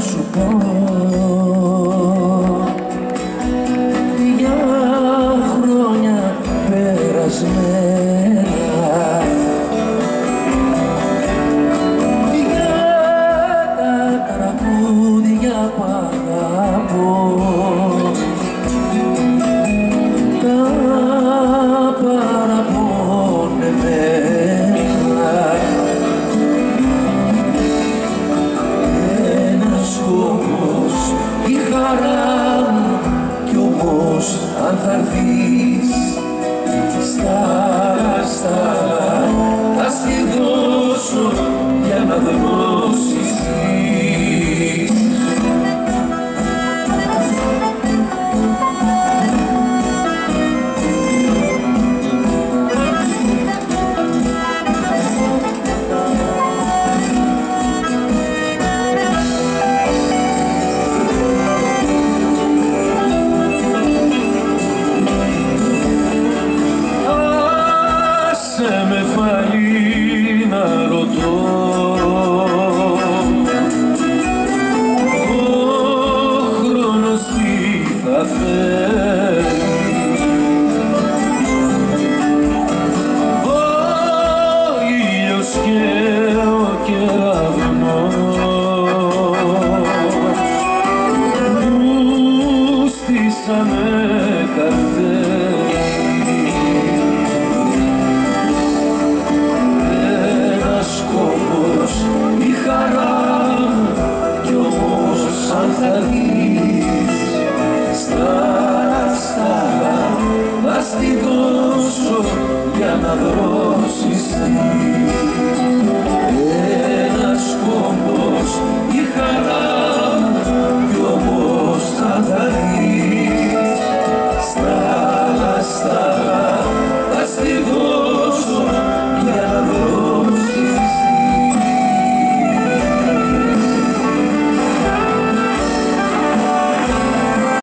να σου πω. Για χρόνια περασμένα. Για τα τραγούδια που αγαπώ. Τα παραπονεμένα χαρά μου κι όμως αν θα έρθεις στα θα δώσω για να δω με πάλι να ρωτώ. Ο χρόνος τι θα φέρει Ο ήλιος και ο κεραυνός μου στήσανε καρτέρι όμως αν θα δεις στάρα στάρα θα στη δώσω για να δώσεις τι